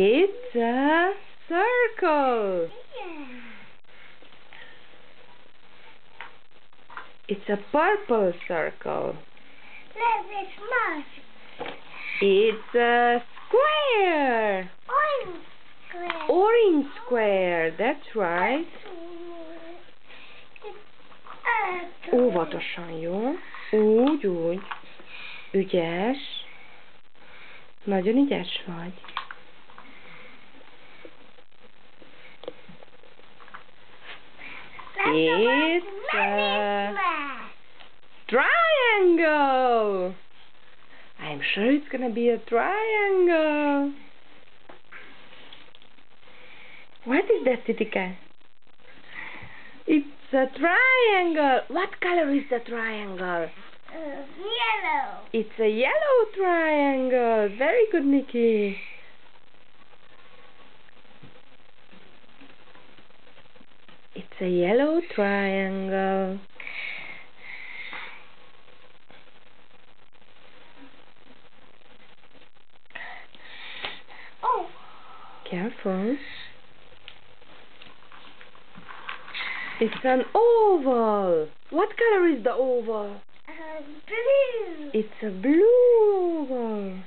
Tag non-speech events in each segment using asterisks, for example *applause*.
It's a circle. Yeah. It's a purple circle. Look, it's mouse. It's a square. Orange square. Orange square. That's right. Óvatosan, jó? Úgy, úgy. Ügyes. Nagyon ügyes vagy. It's a triangle. I'm sure it's gonna be a triangle. What is that, Titika? It's a triangle. What color is the triangle? Uh, yellow. It's a yellow triangle. Very good, Nikki. It's a yellow triangle. Oh, Careful. It's an oval. What color is the oval? uh, blue. It's a blue oval.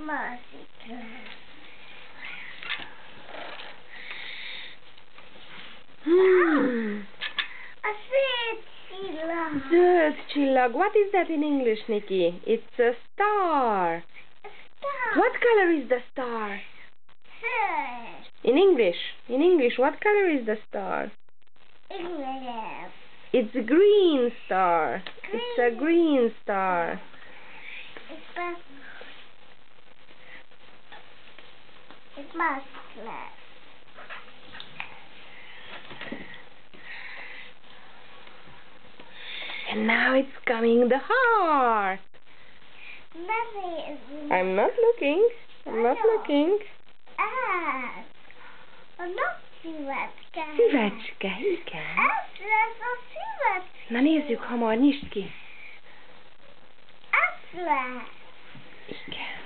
Mousy. *sighs* Hmm. A zöld csillag. Zöld csillag. What is that in English, Nikki? It's a star. A star. What color is the star? In English. In English, what color is the star? English. It's a green star. It's a green star. It's mouse. It's. And now it's coming the heart. I'm not looking. I'm not looking. Ah. A not szívecske. Szívecske, igen. Ez lesz a szívecske. Na nézzük hamar, nyisd ki. Ez lesz. Igen.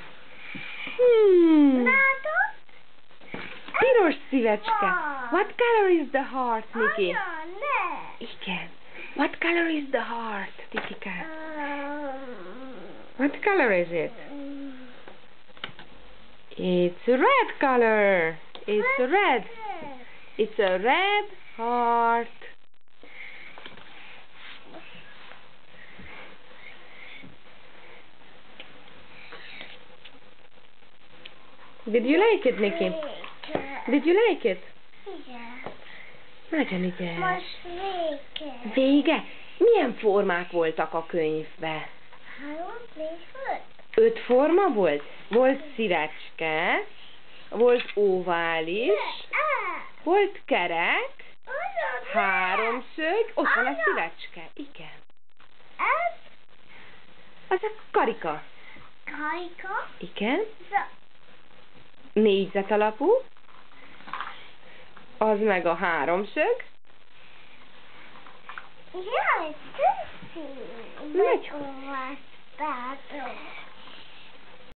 Hmm. Látod? Piros szívecske. What color is the heart, ne. Igen. What color is the heart, Titika? Um, What color is it? It's a red color. It's a red. It's a red heart. Did you like it, Nikki? Did you like it? Igen. Nagyon ügyes. Most vége. Vége? Milyen formák voltak a könyvbe? Három, négy, öt. Forma volt? Volt szívecske, volt óvális, Ah, volt kerek, háromszög, ott van a szívecske. Igen. Ez Az a karika. kajka. Igen. Négyzet alapú. Az meg a háromszög. Jaj, köszi. Megy.